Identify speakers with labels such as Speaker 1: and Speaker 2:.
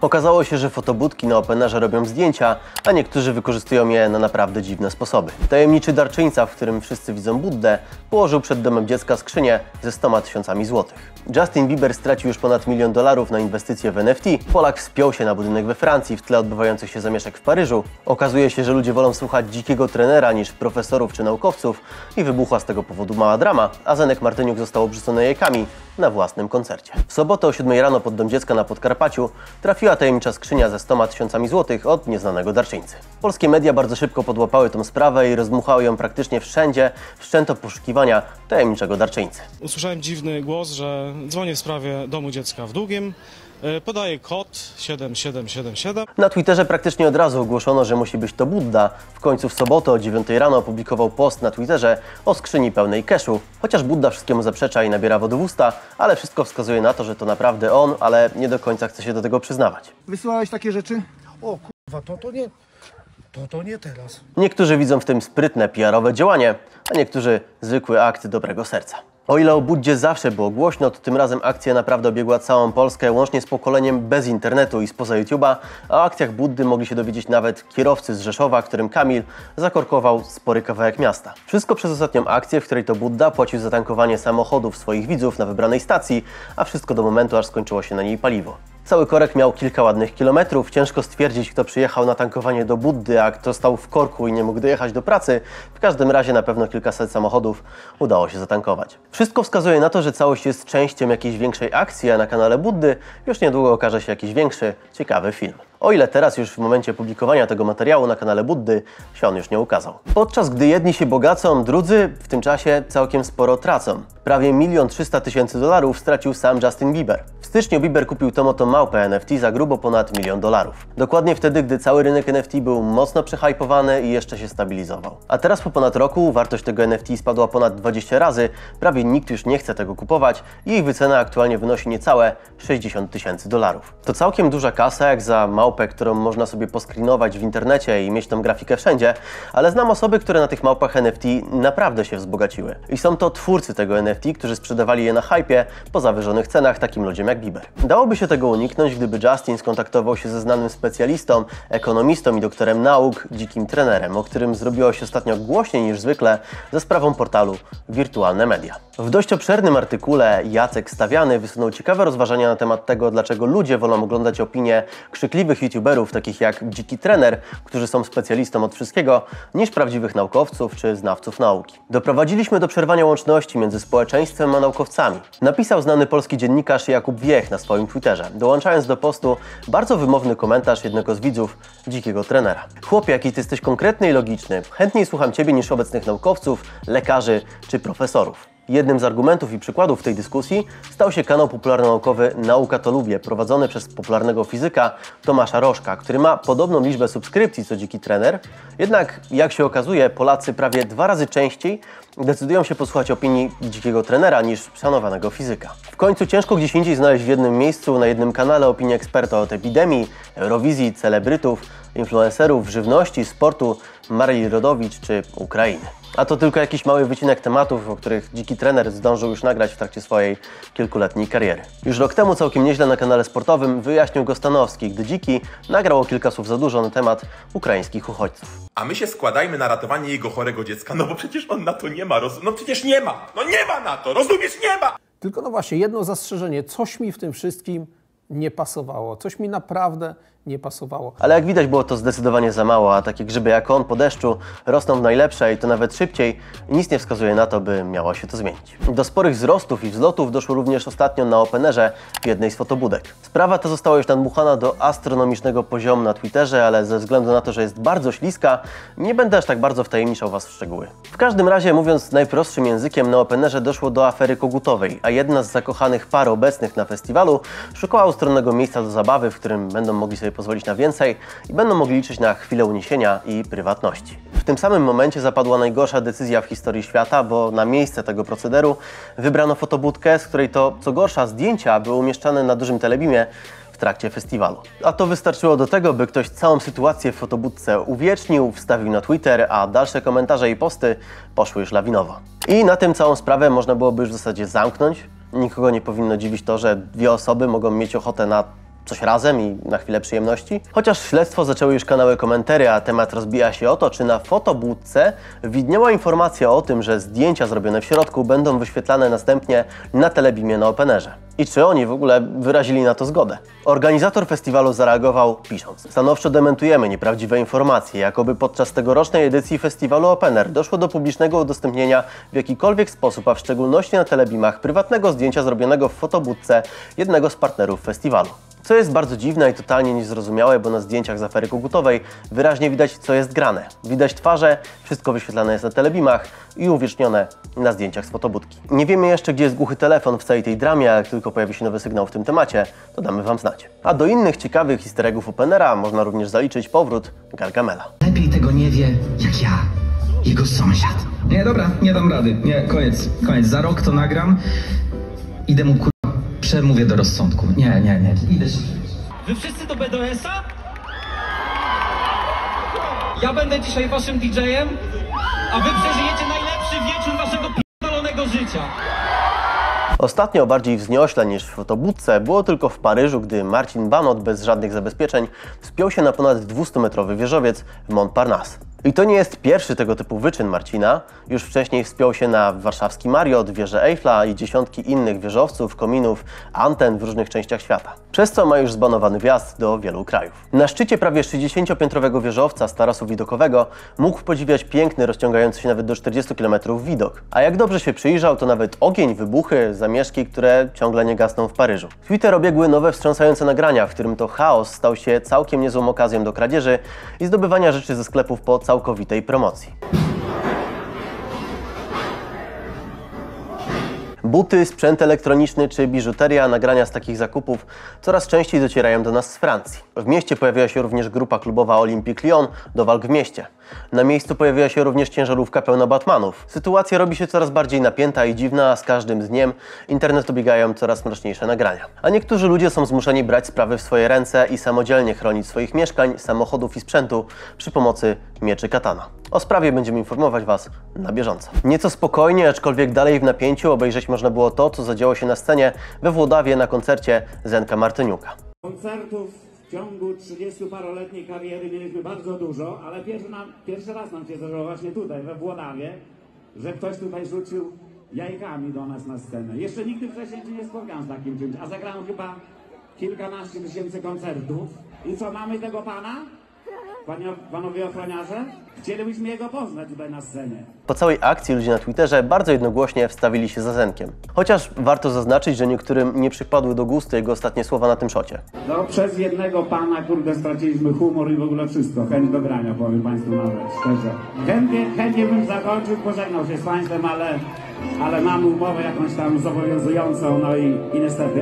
Speaker 1: Okazało się, że fotobudki na Openerze robią zdjęcia, a niektórzy wykorzystują je na naprawdę dziwne sposoby. Tajemniczy darczyńca, w którym wszyscy widzą Buddę, położył przed domem dziecka skrzynię ze 100 tysiącami złotych. Justin Bieber stracił już ponad milion dolarów na inwestycje w NFT. Polak wspiął się na budynek we Francji w tle odbywających się zamieszek w Paryżu. Okazuje się, że ludzie wolą słuchać dzikiego trenera niż profesorów czy naukowców i wybuchła z tego powodu mała drama, a Zenek Martyniuk został obrzucony jajkami na własnym koncercie. W sobotę o 7 rano pod dom dziecka na Podkarpaciu trafiła tajemnicza skrzynia ze 100 tysiącami złotych od nieznanego darczyńcy. Polskie media bardzo szybko podłapały tą sprawę i rozmuchały ją praktycznie wszędzie, wszczęto poszukiwania tajemniczego darczyńcy.
Speaker 2: Usłyszałem dziwny głos, że dzwonię w sprawie domu dziecka w Długim. E, Podaję kod 7777.
Speaker 1: Na Twitterze praktycznie od razu ogłoszono, że musi być to Budda. W końcu w sobotę o 9 rano opublikował post na Twitterze o skrzyni pełnej keszu. Chociaż Budda wszystkiemu zaprzecza i nabiera wody w usta, ale wszystko wskazuje na to, że to naprawdę on, ale nie do końca chce się do tego przyznawać.
Speaker 3: Wysyłałeś takie rzeczy?
Speaker 4: O kurwa, to to nie, to to nie teraz.
Speaker 1: Niektórzy widzą w tym sprytne PR-owe działanie, a niektórzy zwykły akt dobrego serca. O ile o Buddzie zawsze było głośno, to tym razem akcja naprawdę obiegła całą Polskę, łącznie z pokoleniem bez internetu i spoza YouTube'a, a o akcjach Buddy mogli się dowiedzieć nawet kierowcy z Rzeszowa, którym Kamil zakorkował spory kawałek miasta. Wszystko przez ostatnią akcję, w której to Budda płacił za tankowanie samochodów swoich widzów na wybranej stacji, a wszystko do momentu, aż skończyło się na niej paliwo. Cały korek miał kilka ładnych kilometrów. Ciężko stwierdzić, kto przyjechał na tankowanie do Buddy, a kto stał w korku i nie mógł dojechać do pracy. W każdym razie na pewno kilkaset samochodów udało się zatankować. Wszystko wskazuje na to, że całość jest częścią jakiejś większej akcji, a na kanale Buddy już niedługo okaże się jakiś większy, ciekawy film. O ile teraz już w momencie publikowania tego materiału na kanale Buddy się on już nie ukazał. Podczas gdy jedni się bogacą, drudzy w tym czasie całkiem sporo tracą. Prawie milion trzysta tysięcy dolarów stracił sam Justin Bieber. W styczniu Bieber kupił tą oto małpę NFT za grubo ponad milion dolarów. Dokładnie wtedy, gdy cały rynek NFT był mocno przehypowany i jeszcze się stabilizował. A teraz po ponad roku wartość tego NFT spadła ponad 20 razy, prawie nikt już nie chce tego kupować i jej wycena aktualnie wynosi niecałe 60 tysięcy dolarów. To całkiem duża kasa jak za małpę, którą można sobie poskrinować w internecie i mieć tą grafikę wszędzie, ale znam osoby, które na tych małpach NFT naprawdę się wzbogaciły. I są to twórcy tego NFT, którzy sprzedawali je na hypie po zawyżonych cenach takim ludziom jak Bieber. Dałoby się tego uniknąć, gdyby Justin skontaktował się ze znanym specjalistą, ekonomistą i doktorem nauk, dzikim trenerem, o którym zrobiło się ostatnio głośniej niż zwykle za sprawą portalu Wirtualne Media. W dość obszernym artykule Jacek Stawiany wysunął ciekawe rozważania na temat tego, dlaczego ludzie wolą oglądać opinie krzykliwych youtuberów, takich jak Dziki Trener, którzy są specjalistą od wszystkiego, niż prawdziwych naukowców czy znawców nauki. Doprowadziliśmy do przerwania łączności między społeczeństwem a naukowcami. Napisał znany polski dziennikarz Jakub Wiech na swoim Twitterze, dołączając do postu bardzo wymowny komentarz jednego z widzów Dzikiego Trenera. Chłopie, jaki ty jesteś konkretny i logiczny. Chętniej słucham ciebie niż obecnych naukowców, lekarzy czy profesorów. Jednym z argumentów i przykładów tej dyskusji stał się kanał popularno-naukowy Nauka to Lubię, prowadzony przez popularnego fizyka Tomasza Rożka, który ma podobną liczbę subskrypcji co Dziki Trener. Jednak, jak się okazuje, Polacy prawie dwa razy częściej decydują się posłuchać opinii dzikiego trenera niż szanowanego fizyka. W końcu ciężko gdzieś indziej znaleźć w jednym miejscu, na jednym kanale opinię eksperta od epidemii, Eurowizji, celebrytów, influencerów, żywności, sportu, Maryli Rodowicz czy Ukrainy. A to tylko jakiś mały wycinek tematów, o których dziki trener zdążył już nagrać w trakcie swojej kilkuletniej kariery. Już rok temu całkiem nieźle na kanale sportowym wyjaśnił go Stanowski, gdy dziki nagrał o kilka słów za dużo na temat ukraińskich uchodźców.
Speaker 5: A my się składajmy na ratowanie jego chorego dziecka, no bo przecież on na to nie ma, roz... no przecież nie ma, no nie ma na to, rozumiesz, nie ma!
Speaker 6: Tylko no właśnie, jedno zastrzeżenie, coś mi w tym wszystkim nie pasowało, coś mi naprawdę nie pasowało.
Speaker 1: Ale jak widać było to zdecydowanie za mało, a takie grzyby jak on po deszczu rosną w najlepsze i to nawet szybciej nic nie wskazuje na to, by miało się to zmienić. Do sporych wzrostów i wzlotów doszło również ostatnio na Openerze w jednej z fotobudek. Sprawa ta została już nadmuchana do astronomicznego poziomu na Twitterze, ale ze względu na to, że jest bardzo śliska, nie będę aż tak bardzo wtajemniczał Was w szczegóły. W każdym razie, mówiąc najprostszym językiem, na Openerze doszło do afery kogutowej, a jedna z zakochanych par obecnych na festiwalu szukała ustronnego miejsca do zabawy, w którym będą mogli sobie pozwolić na więcej i będą mogli liczyć na chwilę uniesienia i prywatności. W tym samym momencie zapadła najgorsza decyzja w historii świata, bo na miejsce tego procederu wybrano fotobudkę, z której to, co gorsza, zdjęcia były umieszczane na dużym telebimie w trakcie festiwalu. A to wystarczyło do tego, by ktoś całą sytuację w fotobudce uwiecznił, wstawił na Twitter, a dalsze komentarze i posty poszły już lawinowo. I na tym całą sprawę można byłoby już w zasadzie zamknąć. Nikogo nie powinno dziwić to, że dwie osoby mogą mieć ochotę na coś razem i na chwilę przyjemności? Chociaż śledztwo zaczęły już kanały komentary, a temat rozbija się o to, czy na fotobudce widniała informacja o tym, że zdjęcia zrobione w środku będą wyświetlane następnie na telebimie na Openerze. I czy oni w ogóle wyrazili na to zgodę? Organizator festiwalu zareagował pisząc: Stanowczo dementujemy nieprawdziwe informacje, jakoby podczas tegorocznej edycji festiwalu Opener doszło do publicznego udostępnienia w jakikolwiek sposób, a w szczególności na telebimach, prywatnego zdjęcia zrobionego w fotobudce jednego z partnerów festiwalu. Co jest bardzo dziwne i totalnie niezrozumiałe, bo na zdjęciach z afery kogutowej wyraźnie widać, co jest grane. Widać twarze, wszystko wyświetlane jest na telebimach i uwiecznione na zdjęciach z fotobudki. Nie wiemy jeszcze, gdzie jest głuchy telefon w całej tej dramie, jak tylko pojawi się nowy sygnał w tym temacie, to damy Wam znać. A do innych ciekawych easter eggów Openera można również zaliczyć powrót Gargamela.
Speaker 3: Lepiej tego nie wie, jak ja, jego sąsiad.
Speaker 7: Nie, dobra, nie dam rady. Nie, koniec, koniec. Za rok to nagram. Idę mu kurwa, przemówię do rozsądku. Nie, nie, nie. Idę się.
Speaker 8: Wy wszyscy do BDS-a? Ja będę dzisiaj waszym DJ-em, a wy przeżyjecie najlepszy wieczór waszego p***dolonego życia.
Speaker 1: Ostatnio bardziej wzniośle niż w fotobudce było tylko w Paryżu, gdy Marcin Banot bez żadnych zabezpieczeń wspiął się na ponad 200-metrowy wieżowiec w Montparnasse. I to nie jest pierwszy tego typu wyczyn Marcina. Już wcześniej wspiął się na warszawski Mariot, wieżę Eiffla i dziesiątki innych wieżowców, kominów, anten w różnych częściach świata. Przez co ma już zbanowany wjazd do wielu krajów. Na szczycie prawie 60-piętrowego wieżowca z tarasu widokowego mógł podziwiać piękny, rozciągający się nawet do 40 km widok. A jak dobrze się przyjrzał, to nawet ogień, wybuchy, zamieszki, które ciągle nie gasną w Paryżu. Twitter obiegły nowe wstrząsające nagrania, w którym to chaos stał się całkiem niezłą okazją do kradzieży i zdobywania rzeczy ze sklepów po całkowitej promocji. Buty, sprzęt elektroniczny czy biżuteria, nagrania z takich zakupów coraz częściej docierają do nas z Francji. W mieście pojawiła się również grupa klubowa Olympique Lyon do walk w mieście. Na miejscu pojawiła się również ciężarówka pełna Batmanów. Sytuacja robi się coraz bardziej napięta i dziwna, a z każdym dniem internet obiegają coraz mroczniejsze nagrania. A niektórzy ludzie są zmuszeni brać sprawy w swoje ręce i samodzielnie chronić swoich mieszkań, samochodów i sprzętu przy pomocy mieczy katana. O sprawie będziemy informować Was na bieżąco. Nieco spokojnie, aczkolwiek dalej w napięciu obejrzeć można było to, co zadziało się na scenie we Włodawie na koncercie Zenka Martyniuka.
Speaker 9: Koncertów w ciągu 30-paroletniej kariery mieliśmy bardzo dużo, ale pierwszy, nam, pierwszy raz nam się zdarzyło właśnie tutaj, we Włodawie, że ktoś tutaj rzucił jajkami do nas na scenę. Jeszcze nigdy wcześniej się nie spotkałem z takim czymś, a zagrałem chyba kilkanaście tysięcy koncertów. I co, mamy tego pana? Panie, panowie ochroniarze? Chcielibyśmy jego poznać tutaj na scenie.
Speaker 1: Po całej akcji ludzie na Twitterze bardzo jednogłośnie wstawili się za Zenkiem. Chociaż warto zaznaczyć, że niektórym nie przypadły do gustu jego ostatnie słowa na tym szocie.
Speaker 9: No przez jednego pana, kurde, straciliśmy humor i w ogóle wszystko. Chęć do grania, powiem Państwu nawet, szczerze. Chętnie, chętnie bym zakończył, pożegnał się z Państwem, ale, ale mamy umowę jakąś tam zobowiązującą, no i, i niestety.